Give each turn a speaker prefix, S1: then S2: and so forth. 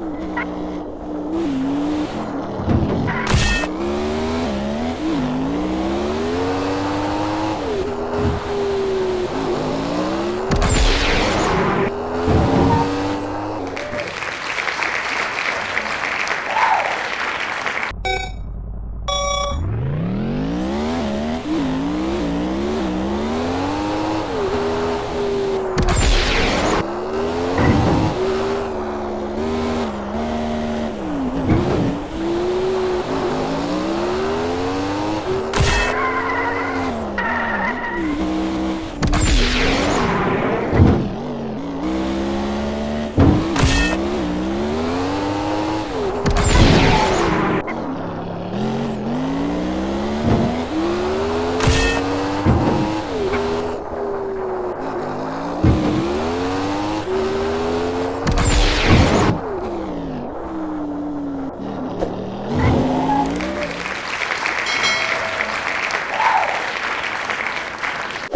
S1: Ha ha ha!